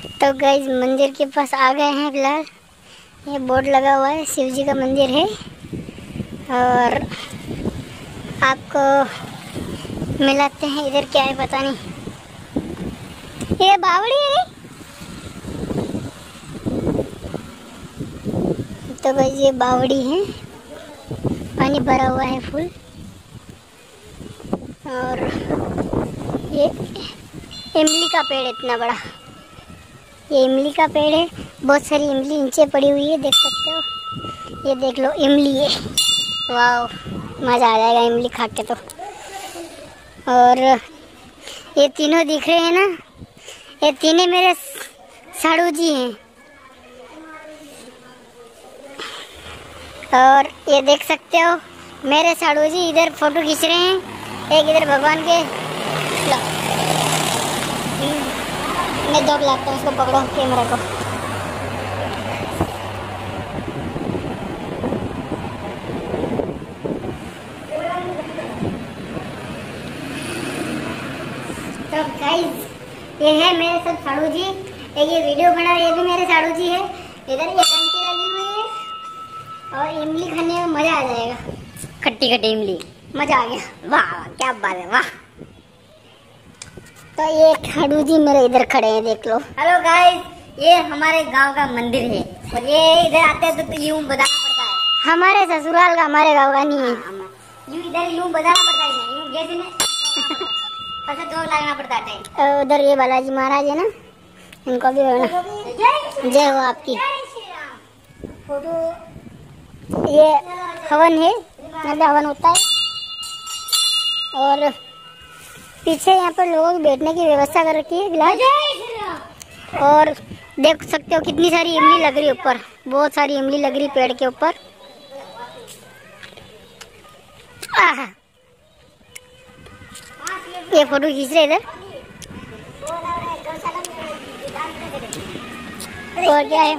तो गैज मंदिर के पास आ गए हैं फ़िलहाल। ये बोर्ड लगा हुआ है शिव जी का मंदिर है। और आपको मिलाते हैं इधर क्या है पता नहीं। ये बावड़ी है तो गैज ये बावड़ी है। पानी भरा हुआ है फुल। और ये इमली का पेड़ इतना बड़ा। ये इमली का पेड़ है। बहुत सारी इमली नीचे पड़ी हुई है, देख सकते हो। ये देख लो, इमली है। वाह मज़ा आ जाएगा इमली खा के तो। और ये तीनों दिख रहे हैं ना? ये तीनों मेरे साड़ू जी हैं। और ये देख सकते हो, मेरे साड़ू जी इधर फ़ोटो खींच रहे हैं, एक इधर भगवान के। मैं दो लाता हूँ उसको पकड़ो कैमरा को तो गाइस ये है मेरे सब साड़ू जी। ये वीडियो बना ये भी मेरे साड़ू जी है। इधर ये घंटी लगी हुई है। और इमली खाने में मज़ा आ जाएगा। खट्टी खट्टी इमली। मज़ा आ गया। वाह क्या बात है वाह। तो ये खाड़ू जी मेरे इधर खड़े हैं देख लो। हेलो गाइस ये हमारे गाँव का मंदिर है। और ये इधर आते हैं तो, तो यूँ बताना पड़ता है। हमारे ससुराल का हमारे गाँव का नहीं है। यूँ इधर यूँ बताना पड़ता है। यूँ जैसे ऐसे दो लगना पड़ता है उधर ये बालाजी महाराज है ना? इनको भी बना जय हो आपकी। फ़ोटो। ये हवन है मतलब हवन होता है। और पीछे यहाँ पर लोगों की बैठने की व्यवस्था कर रखी है फ़िलहाल और देख सकते हो कितनी सारी इमली लग रही है ऊपर। बहुत सारी इमली लग रही पेड़ के ऊपर। ये फ़ोटो खींच रहे इधर। और क्या है?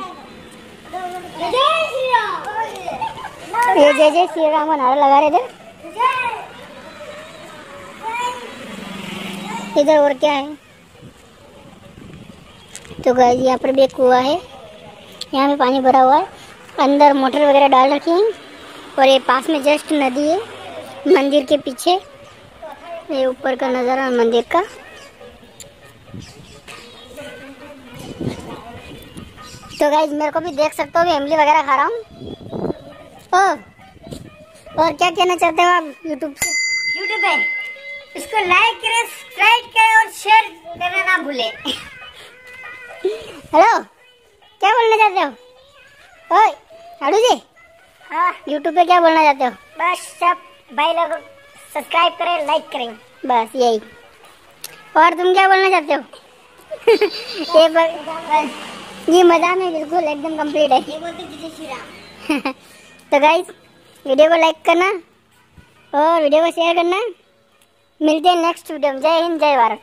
ये जय जय श्री राम नारा लगा रहे थे इधर और क्या है? तो गाइस यहाँ पर भी एक कुआ है। यहाँ पे पानी भरा हुआ है। अंदर मोटर वगैरह डाल रखी है। और ये पास में जस्ट नदी है। मंदिर के पीछे। ये ऊपर का नज़ारा मंदिर का। तो गाइस मेरे को भी देख सकते हो इमली वगैरह खा रहा हूँ। और क्या कहना चाहते हो आप यूट्यूब से? यूट्यूब पे। इसको लाइक करें सब्सक्राइब करें और शेयर करना ना भूले। हेलो क्या बोलना चाहते हो? ओए हाडू जी हाँ। यूट्यूब पे क्या बोलना चाहते हो? बस सब भाई लोग सब्सक्राइब करें लाइक करें। बस यही। और तुम क्या बोलना चाहते हो? ये ब- ये मज़ा में बिल्कुल एकदम कंप्लीट है। ये बोलते जय श्री राम। तो गाइस वीडियो को लाइक करना और वीडियो को शेयर करना। मिलते हैं नेक्स्ट वीडियो में। जय हिंद जय भारत।